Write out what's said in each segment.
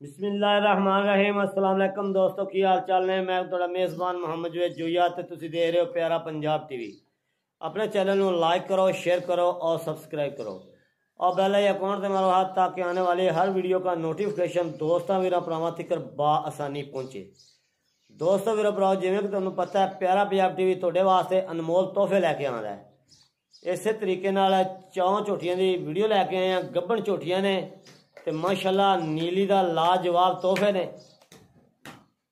ਬਿਸਮਿਲ੍ਲਾਹਿਰਰਹਿਮਾਨਿਰਰਹੀਮ ਅਸਲਾਮ ਅਲੈਕਮ ਦੋਸਤੋ ਕੀ ਹਾਲ ਚਾਲ ਨੇ ਮੈਂ ਤੁਹਾਡਾ ਮੇਜ਼ਬਾਨ ਮੁਹੰਮਦ ਜਵੇਦ ਜੋਇਆ ਤੇ ਤੁਸੀਂ ਦੇਖ ਰਹੇ ਹੋ ਪਿਆਰਾ ਪੰਜਾਬ ਟੀਵੀ ਆਪਣੇ ਚੈਨਲ ਨੂੰ ਲਾਈਕ ਕਰੋ शेयर करो और सब्सक्राइब करो और बेल अकाउंट से मारो हाथ ताकि आने वाली हर वीडियो का नोटिफिकेशन ਦੋਸਤਾਂ ਵੀਰਾਂ ਭਰਾਵਾਂ ਤੱਕ ਬਾ ਆਸਾਨੀ ਪਹੁੰਚੇ ਦੋਸਤੋ ਵੀਰੋ ਭਰਾਓ ਜਿਵੇਂ ਕਿ ਤੁਹਾਨੂੰ ਪਤਾ ਹੈ ਪਿਆਰਾ ਪੰਜਾਬ ਟੀਵੀ ਤੁਹਾਡੇ ਵਾਸਤੇ ਅਨਮੋਲ ਤੋਹਫੇ ਲੈ ਕੇ ਆਉਂਦਾ ਹੈ ਇਸੇ ਤਰੀਕੇ ਨਾਲ ਚੌਂ ਝੋਟੀਆਂ ਦੀ ਵੀਡੀਓ ਲੈ ਕੇ ਆਏ ਆ ਗੱਬਣ ਝੋਟੀਆਂ ਨੇ ਤੇ ਮਾਸ਼ਾਅੱਲਾ ਨੀਲੀ ਦਾ ਲਾਜਵਾਬ ਤੋਹਫੇ ਨੇ।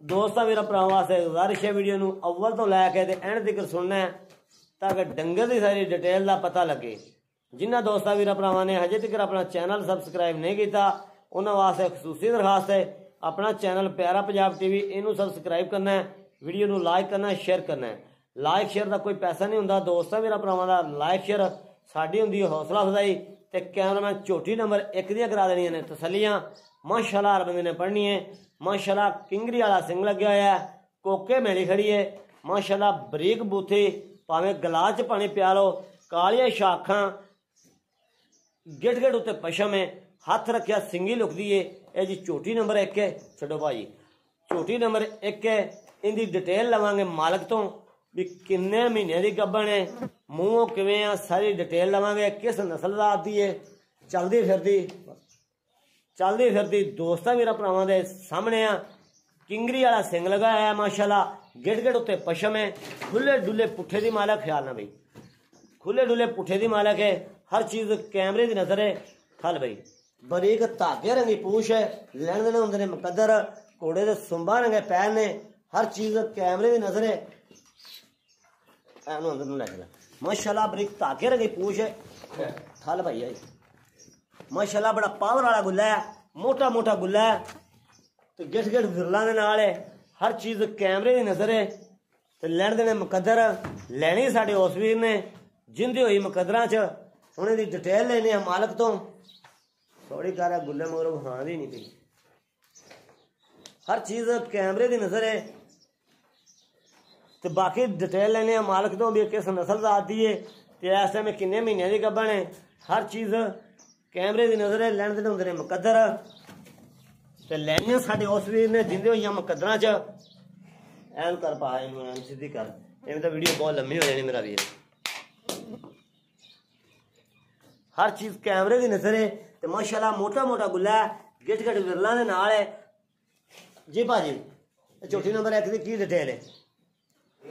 ਦੋਸਤਾਂ ਵੀਰਾਂ ਭਰਾਵਾਂ ਵਾਸਤੇ ਗੁਜ਼ਾਰਿਸ਼ ਹੈ ਵੀਡੀਓ ਨੂੰ। ਅਵਲ ਤੋਂ ਲੈ ਕੇ ਤੇ ਐਂਡ ਤੱਕ ਸੁਣਨਾ ਹੈ, ਤਾਂ ਕਿ ਡੰਗਰ ਦੀ ਸਾਰੀ ਡਿਟੇਲ ਦਾ ਪਤਾ ਲੱਗੇ। ਜਿਨ੍ਹਾਂ ਦੋਸਤਾਂ, ਵੀਰਾਂ ਭਰਾਵਾਂ ਨੇ ਹਜੇ ਤੱਕ ਆਪਣਾ ਚੈਨਲ ਸਬਸਕ੍ਰਾਈਬ ਨਹੀਂ ਕੀਤਾ, ਉਹਨਾਂ ਵਾਸਤੇ ਖਸੂਸੀ ਦਰਖਾਸਤ ਹੈ, ਆਪਣਾ ਚੈਨਲ ਪਿਆਰਾ ਪੰਜਾਬ ਟੀਵੀ ਇਹਨੂੰ ਸਬਸਕ੍ਰਾਈਬ ਕਰਨਾ ਹੈ, ਵੀਡੀਓ ਨੂੰ ਲਾਈਕ ਕਰਨਾ ਸ਼ੇਅਰ ਕਰਨਾ ਹੈ। ਲਾਈਕ ਸ਼ੇਅਰ ਦਾ ਕੋਈ ਪੈਸਾ ਨਹੀਂ ਹੁੰਦਾ। ਦੋਸਤਾਂ ਮੇਰਾ ਭਰਾਵਾਂ ਦਾ ਲਾਈਕ ਸ਼ੇਅਰ ਸਾਡੀ ਹੁੰਦੀ ਹੈ ਹੌਸਲਾ ਅਫਜ਼ਾਈ। ਤੇ ਕੈਮਰਾਮੈਨ ਝੋਟੀ ਨੰਬਰ 1 ਦੀਆਂ ਕਰਾ ਦੇਣੀਆਂ ਨੇ ਤਸੱਲੀਆਂ। ਮਾਸ਼ਾਅੱਲਾ ਹਰ ਬੰਦੇ ਨੇ ਪੜ੍ਹਨੀ ਹੈ ਮਾਸ਼ਾਅੱਲਾ, ਕਿੰਗਰੀ ਵਾਲਾ ਸਿੰਘ ਲੱਗਿਆ ਹੋਇਆ ਕੋਕੇ ਮੇਲੀ ਖੜੀ ਹੈ ਮਾਸ਼ਾਅੱਲਾ, ਬਰੀਕ ਬੂਥੀ, ਭਾਵੇਂ ਗਲਾਸ ਚ ਪਾਣੀ ਪਿਆ ਲਓ, ਕਾਲੀਆਂ ਸ਼ਾਖਾਂ ਗਿੱਟ ਗਿੱਟ ਉੱਤੇ ਪਸ਼ਮ ਹੈ ਹੱਥ ਰੱਖਿਆ ਸਿੰਗੀ ਲੁਕਦੀ ਏ। ਇਹ ਜੀ ਝੋਟੀ ਨੰਬਰ 1 ਹੈ ਛੱਡੋ ਭਾਈ। ਝੋਟੀ ਨੰਬਰ 1 ਹੈ ਇਹਦੀ ਡਿਟੇਲ ਲਵਾਂਗੇ ਮਾਲਕ ਤੋਂ। ਵੀ ਕਿੰਨੇ ਮਹੀਨੇ ਦੀ ਗੱਭਣ ਹੈ? ਮੂੰਹੋਂ ਕਿਵੇਂ ਆ? ਸਾਰੀ ਡਿਟੇਲ ਲਵਾਂਗੇ। ਕਿਸ ਨਸਲ ਦਾ ਆਦੀ ਏ ਚਲਦੀ ਫਿਰਦੀ। ਚੱਲਦੀ ਫਿਰਦੀ। ਦੋਸਤਾਂ ਵੀਰਾਂ ਭਰਾਵਾਂ ਦੇ ਸਾਹਮਣੇ ਆ। ਕਿੰਗਰੀ ਵਾਲਾ ਸਿੰਘ ਲਗਾ ਹੈ, ਮਾਸ਼ਾਅੱਲਾ। ਗਿੜ ਗਿੜ ਉੱਤੇ ਪਸ਼ਮ ਹੈ। ਖੁੱਲੇ ਡੁੱਲੇ ਪੁੱਠੇ ਦੀ ਮਾਲਕ, ਖਿਆਲ ਨਾ ਬਈ। ਖੁੱਲੇ ਡੁੱਲੇ ਪੁੱਠੇ ਦੀ ਮਾਲਕ ਹੈ। ਹਰ ਚੀਜ਼ ਕੈਮਰੇ ਦੀ ਨਜ਼ਰ ਹੈ। ਹਲ ਬਈ। ਬਰੀਕ ਧਾਗੇ ਰੰਗੀ ਪੂਛ ਹੈ। ਲੈਣ ਦੇਣੇ ਹੁੰਦੇ ਨੇ ਮੁਕੱਦਰ। ਘੋੜੇ ਦੇ ਸੁੰਬਾ ਰੰਗੇ ਪੈਰ ਨੇ। ਹਰ ਚੀਜ਼ ਕੈਮਰੇ ਦੀ ਨਜ਼ਰ ਹੈ। ਇਹਨੂੰ ਅੰਦਰ ਨੂੰ ਲੈ ਜਾ ਮਾਸ਼ਾਅੱਲਾ ਬਰੀਕ ਧਾਗੇ ਰੰਗੀ ਪੂਛ ਹੈ ਹਲ ਭਾਈ ਆਈ ਮਾਸ਼ਾਅੱਲਾ ਬੜਾ ਪਾਵਰ ਵਾਲਾ ਗੁੱਲਾ ਹੈ ਮੋਟਾ ਮੋਟਾ ਗੁੱਲਾ ਹੈ ਤੇ ਗਿੱਠ ਗਿੱਠ ਵਿਰਲਾਂ ਦੇ ਨਾਲ ਹੈ ਹਰ ਚੀਜ਼ ਕੈਮਰੇ ਦੀ ਨਜ਼ਰ ਹੈ ਤੇ ਲੈਣ ਦੇਣੇ ਮੁਕੱਦਰ ਲੈਣੀ ਸਾਡੇ ਉਸ ਵੀਰ ਨੇ ਜਿੰਦੀ ਹੋਈ ਮੁਕੱਦਰਾਂ 'ਚ ਉਹਨਾਂ ਦੀ ਡਿਟੇਲ ਲੈਣੀ ਹੈ ਮਾਲਕ ਤੋਂ ਥੋੜੀ ਕਾਰਾ ਗੁੱਲੇ ਮਗਰੋਂ ਹਾਂ ਦੀ ਨਹੀਂ ਪਈ ਹਰ ਚੀਜ਼ ਕੈਮਰੇ ਦੀ ਨਜ਼ਰ ਹੈ ਤੇ ਬਾਕੀ ਡਿਟੇਲ ਲੈਣੇ ਆ, ਮਾਲਕ ਤੋਂ ਵੀ ਕਿਸ ਨਸਲ ਦਾ ਆਦੀ ਹੈ ਤੇ ਇਸ ਟਾਈਮ ਕਿੰਨੇ ਮਹੀਨਿਆਂ ਦੀ ਗੱਭਣ ਹੈ ਹਰ ਚੀਜ਼ ਕੈਮਰੇ ਦੀ ਨਜ਼ਰ ਹੈ ਲੈਣ ਦੇ ਹੁੰਦੇ ਨੇ ਮੁਕੱਦਰ। ਤੇ ਲੈਣੇ ਸਾਡੇ ਉਸ ਵੀਰ ਨੇ, ਜਿੰਦੇ ਹੋਈਆਂ ਮੁਕੱਦਰਾਂ 'ਚ। ਐਨ ਕਰ ਪਾ, ਇਹਨੂੰ ਐਨ ਸਿੱਧੀ ਕਰ। ਐਵੇਂ ਤਾਂ ਵੀਡੀਓ ਬਹੁਤ ਲੰਮੀ ਹੋ ਜਾਣੀ ਮੇਰਾ ਵੀਰ। ਹਰ ਚੀਜ਼ ਕੈਮਰੇ ਦੀ ਨਜ਼ਰ ਹੈ ਤੇ ਮਾਸ਼ਾਅੱਲਾ ਮੋਟਾ ਮੋਟਾ ਗੁੱਲਾ ਗਿੱਟ ਗਿੱਟ ਵਿਰਲਾਂ ਦੇ ਨਾਲ ਹੈ ਜੀ ਭਾਜੀ, ਇਹ ਚੌਥੀ ਨੰਬਰ 1 ਦੀ ਕੀ ਡਿਟੇਲ ਹੈ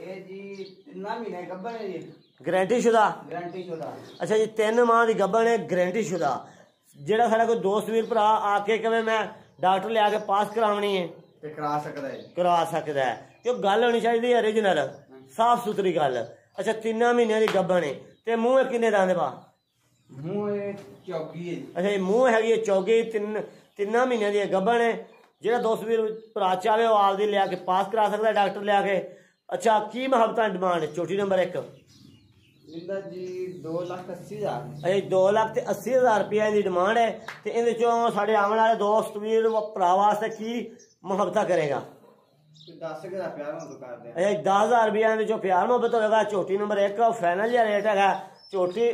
ਇਹ ਜੀ ਤਿੰਨਾਂ ਮਹੀਨੇ ਗੱਭਣ ਹੈ ਜੀ। ਗਾਰੰਟੀ ਸ਼ੁਦਾ? ਗਾਰੰਟੀ ਸ਼ੁਦਾ। ਅੱਛਾ ਜੀ ਤਿੰਨ ਮਾਹ ਦੀ ਗੱਭਣ ਹੈ ਗਾਰੰਟੀ ਸ਼ੁਦਾ। ਜਿਹੜਾ ਸਾਡਾ ਕੋਈ ਦੋਸਤ ਵੀਰ ਭਰਾ ਆ ਕੇ ਕਵੇ ਮੈਂ ਡਾਕਟਰ ਲਿਆ ਕੇ ਪਾਸ ਕਰਾਉਣੀ ਹੈ। ਤੇ ਕਰਾ ਸਕਦਾ ਹੈ। ਕਰਾ ਸਕਦਾ ਹੈ। ਤੇ ਉਹ ਗੱਲ ਹੋਣੀ ਚਾਹੀਦੀ ਹੈ origignal ਸਾਫ਼ ਸੁਥਰੀ ਗੱਲ। ਅੱਛਾ ਤਿੰਨਾਂ ਮਹੀਨਿਆਂ ਦੀ ਗੱਭਣ ਹੈ। ਤੇ ਮੂੰਹ ਕਿੰਨੇ ਦਾਂਦੇ ਪਾ ਮੂੰਹ ਇਹ ਚੌਕੀ ਹੈ ਅੱਛਾ ਇਹ ਮੂੰਹ ਹੈਗੀ ਹੈ ਚੌਗੀ ਤਿੰਨ ਤਿੰਨਾਂ ਮਹੀਨਿਆਂ ਦੀ ਗੱਭਣ ਹੈ। ਜਿਹੜਾ ਦੋਸਤ ਵੀਰ ਭਰਾ ਚਾਵੇ ਉਹ ਆਪਦੀ ਲਿਆ ਕੇ ਪਾਸ ਕਰਾ ਸਕਦਾ ਡਾਕਟਰ ਲਿਆ ਕੇ। ਅੱਛਾ ਕੀ ਮੁਹੱਬਤਾਂ ਡਿਮਾਂਡ ਚੋਟੀ ਨੰਬਰ 1 ਇਹਦਾ ਜੀ 2 ਲੱਖ 80 ਹਜ਼ਾਰ ਇਹ 2 ਲੱਖ ਤੇ 80 ਹਜ਼ਾਰ ਰੁਪਏ ਦੀ ਡਿਮਾਂਡ ਹੈ ਤੇ ਇਹਦੇ ਚੋਂ ਸਾਡੇ ਆਉਣ ਵਾਲੇ ਦੋਸਤ ਵੀਰ ਭਰਾ ਵਾਸਤੇ ਕੀ ਮੁਹੱਬਤਾਂ ਕਰੇਗਾ? ਕੋਈ 10 ਕੇ ਦਾ ਪਿਆਰ ਹੁਣ ਕਰਦੇ ਆ। ਇਹ 10000 ਰੁਪਏ ਦੇ ਚੋਂ ਪਿਆਰ ਮੁਹੱਬਤ ਹੋਵੇਗਾ ਝੋਟੀ ਨੰਬਰ 1 ਫਾਈਨਲ ਜਿਹਾ ਰੇਟ ਹੈਗਾ। ਝੋਟੀ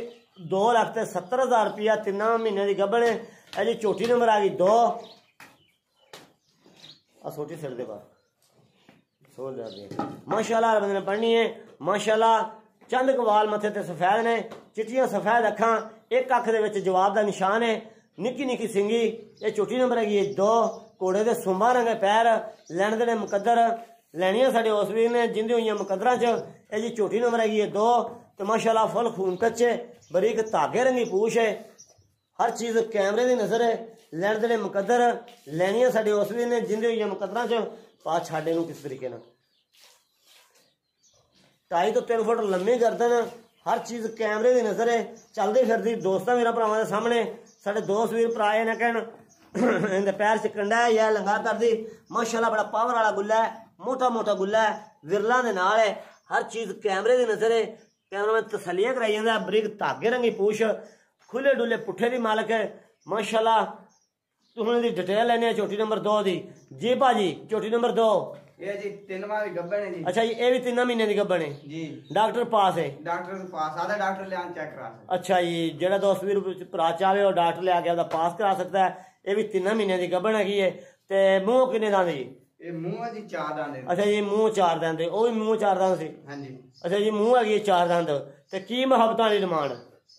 2 ਲੱਖ ਤੇ 70000 ਰੁਪਏ ਤਿੰਨਾਂ ਮਹੀਨੇ ਦੀ ਗੱਭਣ ਹੈ। ਜੀ ਝੋਟੀ ਨੰਬਰ ਆ ਗਈ 2 ਆ ਛੋਟੀ ਸਿਰ ਦੇ ਬਾਅਦ ਸੋਲ ਜਾ ਦੇ ਮਾਸ਼ਾਅੱਲਾ ਬੰਦੇ ਨੇ ਪੜ੍ਹਨੀ ਹੈ। ਮਾਸ਼ਾਅੱਲਾ, ਚੰਦ ਕਵਾਲ ਮੱਥੇ ਤੇ ਸਫੈਦ ਨੇ। ਚਿੱਟੀਆਂ ਸਫੈਦ ਅੱਖਾਂ, ਇੱਕ ਅੱਖ ਦੇ ਵਿੱਚ ਜਵਾਬ ਦਾ ਨਿਸ਼ਾਨ ਹੈ। ਨਿੱਕੀ ਨਿੱਕੀ ਸਿੰਗੀ, ਇਹ ਛੋਟੀ ਨੰਬਰ ਹੈਗੀ ਹੈ 2 ਘੋੜੇ ਦੇ ਸੁੰਬਾ ਰੰਗੇ ਪੈਰ, ਲੈਣ ਦੇ ਨੇ ਮੁਕੱਦਰ। ਲੈਣੀਆਂ ਸਾਡੇ ਉਸ ਵੀਰ ਨੇ, ਜਿੰਦੇ ਹੋਈਆਂ ਮੁਕੱਦਰਾਂ 'ਚ। ਇਹ ਜੀ ਛੋਟੀ ਨੰਬਰ ਹੈਗੀ ਹੈ 2 ਤੇ ਮਾਸ਼ਾਅੱਲਾ, ਫੁੱਲ ਖੂਨ ਕੱਚੇ ਬਰੀਕ ਧਾਗੇ ਰੰਗੀ ਪੂਛ ਹੈ। ਹਰ ਚੀਜ਼ ਕੈਮਰੇ ਦੀ ਨਜ਼ਰ ਹੈ। ਲੈਣ ਦੇ ਨੇ ਮੁਕੱਦਰ। ਲੈਣੀਆਂ ਸਾਡੇ ਉਸ ਵੀਰ ਨੇ, ਜਿੰਦੇ ਹੋਈਆਂ ਮੁਕੱਦਰਾਂ 'ਚ। ਪਾ ਛਾੜੇ ਨੂੰ ਕਿਸ ਤਰੀਕੇ ਨਾਲ। ਢਾਈ ਤੋਂ 3 ਫੁੱਟ ਲੰਮੀ ਗਰਦਨ, ਹਰ ਚੀਜ਼ ਕੈਮਰੇ ਦੀ ਨਜ਼ਰ ਹੈ। ਚੱਲਦੀ ਫਿਰਦੀ ਦੋਸਤਾਂ ਮੇਰਾ ਭਰਾਵਾਂ ਦੇ ਸਾਹਮਣੇ। ਸਾਡੇ ਦੋਸਤ ਵੀਰ ਭਰਾ ਇਹ ਨਾ ਕਹਿਣ, ਇਹਦੇ ਪੈਰ ਚ ਕੰਡਾ ਹੈ ਜਾਂ ਲੰਗਾ ਕਰਦੀ। ਮਾਸ਼ਾਅੱਲਾ, ਬੜਾ ਪਾਵਰ ਵਾਲਾ ਗੁੱਲਾ ਹੈ ਮੋਟਾ ਮੋਟਾ ਗੁੱਲਾ ਹੈ, ਵਿਰਲਾ ਦੇ ਨਾਲ ਹੈ। ਹਰ ਚੀਜ਼ ਕੈਮਰੇ ਦੀ ਨਜ਼ਰ ਹੈ। ਕੈਮਰਾਮੈਨ ਤਸੱਲੀਆਂ ਕਰਾਈ ਜਾਂਦਾ, ਬਰੀਕ ਧਾਗੇ ਰੰਗੀ ਪੂਛ, ਖੁੱਲੇ ਡੁੱਲੇ ਪੁੱਠੇ ਦੀ ਮਾਲਕ ਹੈ। ਮਾਸ਼ਾਅੱਲਾ ਤੁਹਾਨੂੰ ਦੀ ਡਿਟੇਲ ਲੈਣੀ ਹੈ, ਚੋਟੀ ਨੰਬਰ 2 ਦੀ। ਜੀ ਭਾਜੀ, ਚੋਟੀ ਨੰਬਰ 2 ਇਹ ਜੀ ਤਿੰਨ ਮਾਹ ਦੀ ਗੱਭਣ ਹੈ ਜੀ। ਅੱਛਾ ਜੀ ਇਹ ਵੀ ਤਿੰਨਾਂ ਮਹੀਨੇ ਦੀ ਗੱਭਣ ਹੈ? ਜੀ। ਡਾਕਟਰ ਪਾਸ ਹੈ? ਡਾਕਟਰ ਨੂੰ ਪਾਸ ਆਦਾ ਡਾਕਟਰ ਲਿਆਣ ਚੈੱਕ ਕਰਾ ਸਕਦਾ। ਅੱਛਾ ਜੀ ਜਿਹੜਾ ਦੋਸਤ ਵੀਰ ਵਿੱਚ ਭਰਾ ਚਾਹਵੇ ਉਹ ਡਾਕਟਰ ਲਿਆ ਕੇ ਉਹਦਾ ਪਾਸ ਕਰਾ ਸਕਦਾ ਹੈ। ਇਹ ਵੀ ਤਿੰਨਾਂ ਮਹੀਨਿਆਂ ਦੀ ਗੱਭਣ ਹੈਗੀ ਹੈ। ਤੇ ਮੂੰਹ ਕਿੰਨੇ ਦੰਦ ਜੀ? ਇਹ ਮੂੰਹ ਆ ਜੀ ਚਾਰ ਦੰਦ ਅੱਛਾ ਜੀ ਮੂੰਹ ਚਾਰ ਦੰਦ ਦੇ, ਉਹ ਵੀ ਮੂੰਹ ਚਾਰ ਦੰਦ ਸੀ? ਹਾਂਜੀ। ਅੱਛਾ ਜੀ ਮੂੰਹ ਹੈਗੀ ਹੈ ਚਾਰ ਦੰਦ। ਤੇ ਕੀ ਮੁਹੱਬਤਾਂ ਦੀ ਡਿਮਾਂਡ?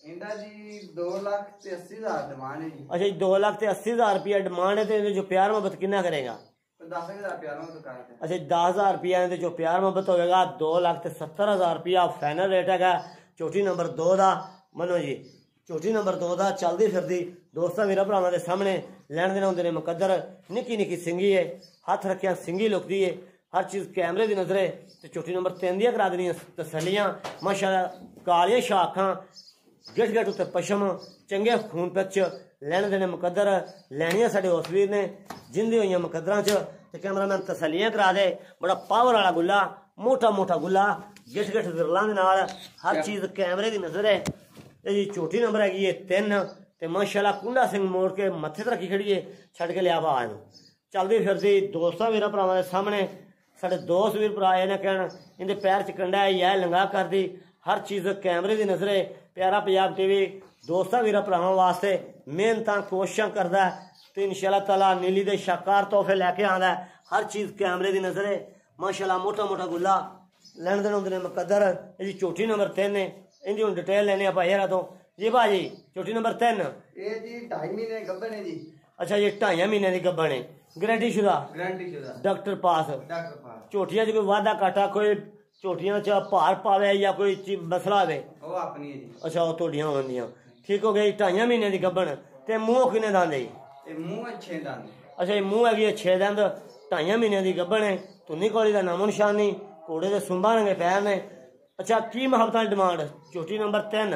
ਇਹਦਾ ਜੀ 2 ਲੱਖ ਤੇ 80 ਹਜ਼ਾਰ ਡਿਮਾਂਡ ਹੈ ਜੀ। ਅੱਛਾ ਜੀ 2 ਲੱਖ ਤੇ 80 ਹਜ਼ਾਰ ਰੁਪਇਆ ਡਿਮਾਂਡ ਹੈ ਤੇ ਇਹਦੇ ਜੋ ਪਿਆਰ ਮੁਹੱਬਤ ਕਿੰਨਾ ਕਰੇਗਾ? ਕੋਈ 10000 ਪਿਆਰਾਂ ਨੂੰ ਦੁਕਾਨ ਤੇ? ਅੱਛਾ ਜੀ 10000 ਰੁਪਇਆ ਇਹਦੇ ਜੋ ਪਿਆਰ ਮੁਹੱਬਤ ਹੋਵੇਗਾ 2 ਲੱਖ ਤੇ 70000 ਰੁਪਇਆ ਫਾਈਨਲ ਰੇਟ ਹੈਗਾ। ਚੋਟੀ ਨੰਬਰ 2 ਦਾ, ਮੰਨੋ ਜੀ ਚੋਟੀ ਨੰਬਰ 2 ਦਾ, ਚੱਲਦੀ ਫਿਰਦੀ, ਦੋਸਤਾਂ ਵੀਰਾਂ ਭਰਾਵਾਂ ਦੇ ਸਾਹਮਣੇ, ਲੈਣ ਦੇਣ ਹੁੰਦੇ ਨੇ ਮੁਕੱਦਰ, ਨਿੱਕੀ ਨਿੱਕੀ ਸਿੰਗੀ ਹੈ ਹੱਥ ਰੱਖਿਆ ਸਿੰਗੀ ਲੁਕਦੀ ਏ, ਹਰ ਚੀਜ਼ ਕੈਮਰੇ ਦੀ ਨਜ਼ਰੇ, ਤੇ ਚੋਟੀ ਨੰਬਰ 3 ਦੀਆਂ ਕਰਾ ਦੇਣੀਆਂ ਤਸੱਲੀਆਂ, ਮਾਸ਼ਾਅੱਲਾ, ਕਾਲੀਆਂ ਸ਼ਾਖਾਂ ਗਿੱਟ ਗਿੱਟ ਉੱਤੇ ਪਸ਼ਮ, ਚੰਗੇ ਖੂਨ ਪਿੱਛ, ਲੈਣ ਦੇਣੇ ਮੁਕੱਦਰ, ਲੈਣੀਆਂ ਸਾਡੇ ਉਸ ਵੀਰ ਨੇ, ਜਿੰਦੀ ਹੋਈਆਂ ਮੁਕੱਦਰਾਂ 'ਚ ਤੇ ਕੈਮਰਾਮੈਨ ਤਸੱਲੀਆਂ ਕਰਾ ਦੇ। ਬੜਾ ਪਾਵਰ ਵਾਲਾ ਗੁੱਲਾ ਮੋਟਾ ਮੋਟਾ ਗੁੱਲਾ ਗਿੱਠ ਗਿੱਠ ਵਿਰਲਾਂ ਦੇ ਨਾਲ ਹਰ ਚੀਜ਼ ਕੈਮਰੇ ਦੀ ਨਜ਼ਰ ਹੈ। ਇਹ ਜੀ ਚੋਟੀ ਨੰਬਰ ਹੈਗੀ ਹੈ 3 ਤੇ ਮਾਸ਼ਾਅੱਲਾ ਕੁੰਡਾ ਸਿੰਘ ਮੋੜ ਕੇ ਮੱਥੇ ਤੇ ਰੱਖੀ ਖੜੀ ਹੈ ਛੱਡ ਕੇ ਲਿਆ ਵਾ ਇਹਨੂੰ ਚੱਲਦੀ ਫਿਰਦੀ ਦੋਸਤਾਂ ਵੀਰਾਂ ਭਰਾਵਾਂ ਦੇ ਸਾਹਮਣੇ ਸਾਡੇ ਦੋਸਤ ਵੀਰ ਭਰਾ ਇਹ ਨਾ ਕਹਿਣ ਇਹਦੇ ਪੈਰ ਚ ਕੰਡਾ ਹੈ ਜਾਂ ਲੰਗਾ ਕਰਦੀ ਹਰ ਚੀਜ਼ ਕੈਮਰੇ ਦੀ ਨਜ਼ਰੇ ਪਿਆਰਾ ਪੰਜਾਬ ਟੀਵੀ ਦੋਸਤਾਂ ਵੀਰਾਂ ਭਰਾਵਾਂ ਵਾਸਤੇ ਮਿਹਨਤਾਂ ਕੋਸ਼ਿਸ਼ਾਂ ਕਰਦਾ ਹੈ ਤੇ ਇਨਸ਼ਾਅੱਲਾ ਤਾਲਾ ਨੀਲੀ ਦੇ ਸ਼ਾਕਾਰ ਤੋਹਫੇ ਲੈ ਕੇ ਆਂਦਾ ਹੈ। ਹਰ ਚੀਜ਼ ਕੈਮਰੇ ਦੀ ਨਜ਼ਰੇ ਮਾਸ਼ਾਅੱਲਾ ਮੋਟਾ ਮੋਟਾ ਗੁੱਲਾ ਲੈਣ ਦੇਣ ਹੁੰਦੇ ਨੇ ਮੁਕੱਦਰ ਇਹਦੀ ਚੋਟੀ ਨੰਬਰ 3 ਨੇ ਇਹਦੀ ਹੁਣ ਡਿਟੇਲ ਲੈਣੇ ਆਪਾਂ ਯਾਰਾ ਤੋਂ ਜੀ ਭਾਜੀ ਚੋਟੀ ਨੰਬਰ 3 ਇਹ ਜੀ 2.5 ਮਹੀਨੇ ਗੱਭਣ ਹੈ ਜੀ ਅੱਛਾ ਜੀ ਢਾਈਆਂ ਮਹੀਨਿਆਂ ਦੀ ਗੱਭਣ ਹੈ ਗਰੰਟੀ ਸ਼ੁਦਾ ਗਾਰੰਟੀ ਸ਼ੁਦਾ ਡਾਕਟਰ ਪਾਸ ਡਾਕਟਰ ਪਾਸ ਝੋਟੀਆਂ 'ਚ ਕੋਈ ਵਾਧਾ ਘਾਟਾ ਕੋਈ ਝੋਟੀਆਂ 'ਚ ਭਾਰ ਪਾਵੇ ਜਾਂ ਕੋਈ ਚੀ- ਮਸਲਾ ਹੋਵੇ ਉਹ ਆਪਣੀ ਹੈ ਜੀ ਅੱਛਾ ਉਹ ਤੁਹਾਡੀਆਂ ਹੁੰਦੀਆਂ ਠੀਕ ਹੋ ਗਈ ਢਾਈਆਂ ਮਹੀਨਿਆਂ ਦੀ ਗੱਭਣ ਤੇ ਮੂੰਹ ਅੱਛੇ ਦੰਦ। ਅੱਛਾ ਇਹ ਮੂੰਹ ਹੈਗੀ 6 ਦੰਦ ਢਾਈਆਂ ਮਹੀਨਿਆਂ ਦੀ ਗੱਭਣ ਹੈ। ਤੁੰਨੀ ਕੋਲੀ ਦਾ ਨਾਮੋ ਨਿਸ਼ਾਨ ਨਹੀਂ ਘੋੜੇ ਦੇ ਰੰਗੇ ਪੈਰ ਨੇ। ਅੱਛਾ ਕੀ ਮੁਹੱਬਤਾਂ ਦੀ ਡਿਮਾਂਡ? ਝੋਟੀ ਨੰਬਰ 3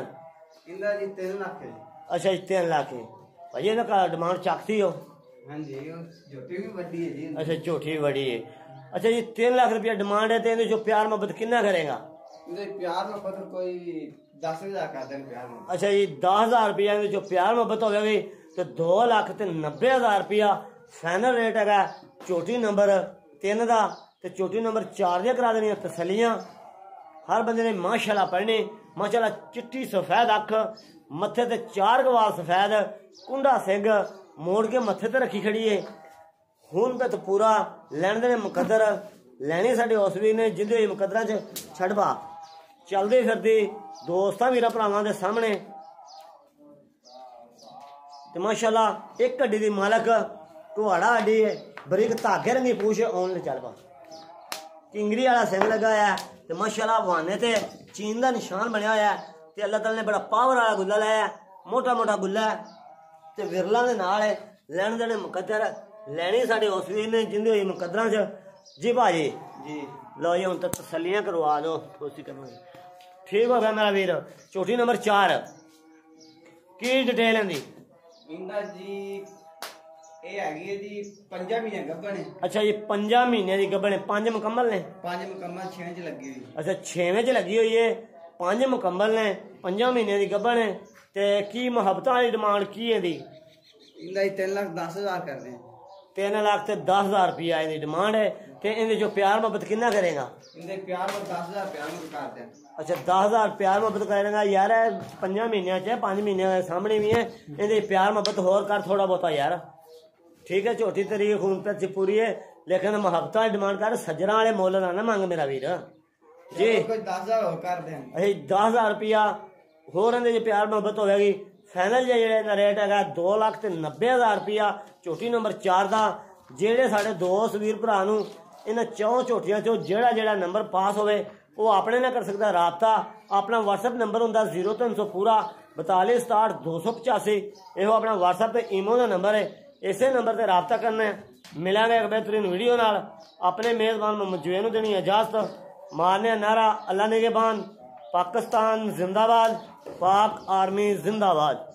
ਇਹਦਾ ਜੀ 3 ਲੱਖ ਹੈ ਅੱਛਾ ਜੀ 3 ਲੱਖ ਹੈ। ਭਾਈ ਇਹਦਾ ਘਰ ਡਿਮਾਂਡ ਚੱਕਦੀ ਹੋ? ਹਾਂਜੀ ਉਹ ਜੋਟੀ ਵੀ ਵੱਡੀ ਹੈ ਜੀ। ਅੱਛਾ ਝੋਟੀ ਬੜੀ ਹੈ। ਅੱਛਾ ਜੀ 3 ਲੱਖ ਰੁਪਇਆ ਡਿਮਾਂਡ ਹੈ ਤੇ ਇਹਦੇ ਜੋ ਪਿਆਰ ਮੁਹੱਬਤ ਕਿੰਨਾ ਕਰੇਗਾ? ਇਹਦੇ ਪਿਆਰ ਪਤਾ ਕੋਈ 10000 ਕਰ ਦੇਣ ਪਿਆਰ ਨੂੰ ਅੱਛਾ ਜੀ 10000 ਰੁਪਇਆ ਦੇ ਜੋ ਪਿਆਰ ਮੁਹੱਬਤ ਹੋਵੇਗੀ। ਤੇ 2 ਲੱਖ ਤੇ 90000 ਰੁਪਇਆ ਫਾਈਨਲ ਰੇਟ ਹੈਗਾ ਚੋਟੀ ਨੰਬਰ 3 ਦਾ ਤੇ ਚੋਟੀ ਨੰਬਰ 4 ਦੀਆਂ ਕਰਾ ਦੇਣੀਆਂ ਤਸੱਲੀਆਂ। ਹਰ ਬੰਦੇ ਨੇ ਮਾਸ਼ਾਅੱਲਾ ਪੜ੍ਹਨੀ। ਮਾਸ਼ਾਅੱਲਾ ਚਿੱਟੀ ਸਫੈਦ ਅੱਖ, ਮੱਥੇ ਤੇ ਚਾਰ ਗਵਾਲ ਸਫੈਦ, ਕੁੰਡਾ ਸਿੰਘ ਮੋੜ ਕੇ ਮੱਥੇ ਤੇ ਰੱਖੀ ਖੜੀ ਏ। ਹੁਣ ਤੱਕ ਪੂਰਾ ਲੈਣ ਦੇ ਮੁਕੱਦਰ। ਲੈਣੀ ਸਾਡੇ ਉਸ ਵੀਰ ਨੇ ਜਿੰਦੇ ਹੋਏ ਮੁਕੱਦਰਾਂ 'ਚ। ਛੱਡਵਾ ਚੱਲਦੇ ਫਿਰਦੇ ਦੋਸਤਾਂ, ਵੀਰਾਂ, ਭਰਾਵਾਂ ਦੇ ਸਾਹਮਣੇ। ਤੇ ਮਾਸ਼ਾਅੱਲਾ ਇੱਕ ਹੱਡੀ ਦੀ ਮਾਲਕ ਕੁਹਾੜਾ ਹੱਡੀ ਹੈ। ਬਰੀਕ ਧਾਗੇ ਰੰਗੀ ਪੂਛ ਆਉਣ ਲੈ ਚੱਲ ਪਾ। ਕਿੰਗਰੀ ਵਾਲਾ ਸਿੰਘ ਲੱਗਾ ਹੋਇਆ ਹੈ ਤੇ ਮਾਸ਼ਾਅੱਲਾ ਬਹਾਨੇ ਤੇ ਚੀਨ ਦਾ ਨਿਸ਼ਾਨ ਬਣਿਆ ਹੋਇਆ ਹੈ ਤੇ ਅੱਲਾਹ ਤਾਲਾ ਨੇ ਬੜਾ ਪਾਵਰ ਵਾਲਾ ਗੁੱਲਾ ਲਾਇਆ ਮੋਟਾ ਮੋਟਾ ਗੁੱਲਾ ਹੈ। ਤੇ ਵਿਰਲਾਂ ਦੇ ਨਾਲ ਹੈ ਲੈਣ ਦੇਣੇ ਮੁਕੱਦਰ ਲੈਣੀ ਸਾਡੇ ਉਸ ਵੀਰ ਨੇ ਜਿੰਦੇ ਹੋਈ ਮੁਕੱਦਰਾਂ 'ਚ। ਜੀ ਭਾਜੀ ਜੀ। ਲਓ ਜੀ ਹੁਣ ਤਾਂ ਤਸੱਲੀਆਂ ਕਰਵਾ ਦਿਓ ਕੋਸ਼ਿਸ਼ ਕਰਾਂਗੇ ਠੀਕ ਹੋ ਗਿਆ ਮੇਰਾ ਵੀਰ ਚੋਟੀ ਨੰਬਰ 4 ਕੀ ਡਿਟੇਲ ਇਹਦੀ? ਇਹਦਾ ਜੀ ਇਹ ਹੈਗੀ ਹੈ ਜੀ 5 ਮਹੀਨੇ ਗੱਭਣ ਹੈ। ਅੱਛਾ ਜੀ 5 ਮਹੀਨਿਆਂ ਦੀ ਗੱਭਣ 5 ਮੁਕੰਮਲ ਨੇ? ਪੰਜ ਮੁਕੰਮਲ 6 ਚ ਲੱਗੀ ਹੋਈ ਅੱਛਾ 6ਵੇਂ 'ਚ ਲੱਗੀ ਹੋਈ ਏ 5 ਮੁਕੰਮਲ ਨੇ 5 ਮਹੀਨਿਆਂ ਦੀ ਗੱਭਣ ਹੈ। ਤੇ ਕੀ ਮੁਹੱਬਤਾਂ ਵਾਲੀ ਡਿਮਾਂਡ ਕੀ ਹੈ ਦੀ ਇਹਦਾ ਹੀ 3 ਲੱਖ 10000 ਕਰਦੇ ਆ। 3 ਲੱਖ ਤੇ 10000 ਰੁਪਇਆ ਇਹਦੀ ਡਿਮਾਂਡ ਹੈ। ਤੇ ਇਹਦੇ ਜੋ ਪਿਆਰ ਮੁਹੱਬਤ ਕਿੰਨਾ ਕਰੇਗਾ? ਇਹਦੇ ਪਿਆਰ ਨੂੰ 10000 ਪਿਆਰ ਨੂੰ ਕਰਦੇ ਅੱਛਾ 10000 ਪਿਆਰ ਮੁਹੱਬਤ ਕਰੇਗਾ। ਯਾਰ ਇਹ ਪੰਜਾਂ ਮਹੀਨਿਆਂ 'ਚ 5 ਮਹੀਨਿਆਂ ਦੇ ਸਾਹਮਣੇ ਵੀ ਹੈ। ਇਹਦੇ ਪਿਆਰ ਮੁਹੱਬਤ ਹੋਰ ਕਰ ਥੋੜਾ ਬਹੁਤਾ ਯਾਰ। ਠੀਕ ਹੈ ਝੋਟੀ ਤੇਰੀ ਖੂਨ ਤੇ ਪੂਰੀ ਹੈ। ਲੇਕਿਨ ਮੁਹੱਬਤਾਂ ਦੀ ਡਿਮਾਂਡ ਕਰ ਸੱਜਣਾ ਵਾਲੇ ਮੁੱਲ ਨਾ ਨਾ ਮੰਗ ਮੇਰਾ ਵੀਰ। ਜੀ ਕੋਈ 10000 ਹੋਰ ਕਰਦੇ ਆ ਅਸੀਂ 10000 ਰੁਪਿਆ ਹੋਰ ਇਹਦੇ ਜੇ ਪਿਆਰ ਮੁਹੱਬਤ ਹੋਵੇਗੀ। ਫਾਈਨਲ ਜਿਹੜਾ ਇਹਦਾ ਰੇਟ ਹੈਗਾ 2 ਲੱਖ ਤੇ 90000 ਰੁਪਿਆ ਝੋਟੀ ਨੰਬਰ 4 ਦਾ ਜਿਹੜੇ ਸਾਡੇ ਦੋਸਤ ਵੀਰ ਭਰਾ ਨੂੰ ਇਹਨਾਂ ਚੌਂ ਝੋਟੀਆਂ ਚੋਂ ਜਿਹੜਾ ਜਿਹੜਾ ਨੰਬਰ ਪਾਸ ਹੋਵੇ, ਉਹ ਆਪਣੇ ਨਾਲ ਕਰ ਸਕਦਾ ਰਾਬਤਾ। ਆਪਣਾ WhatsApp ਨੰਬਰ ਹੁੰਦਾ 0300 ਪੂਰਾ 4267 ਇਹੋ ਆਪਣਾ WhatsApp ਤੇ ਈਮੋ ਦਾ ਨੰਬਰ ਹੈ। ਇਸੇ ਨੰਬਰ ਤੇ ਰਾਬਤਾ ਕਰਨਾ ਹੈ। ਮਿਲਾਂਗੇ ਇੱਕ ਬਿਹਤਰੀਨ ਵੀਡੀਓ ਨਾਲ। ਆਪਣੇ ਮੇਜ਼ਬਾਨ ਮੁਹੰਮਦ ਜੁਏ ਨੂੰ ਦੇਣੀ ਇਜਾਜ਼ਤ। ਮਾਰਨੇ ਨਾਰਾ ਅੱਲਾ ਨਿਗਹਿਬਾਨ। ਪਾਕਿਸਤਾਨ ਜ਼ਿੰਦਾਬਾਦ, ਪਾਕ ਆਰਮੀ ਜ਼ਿੰਦਾਬਾਦ।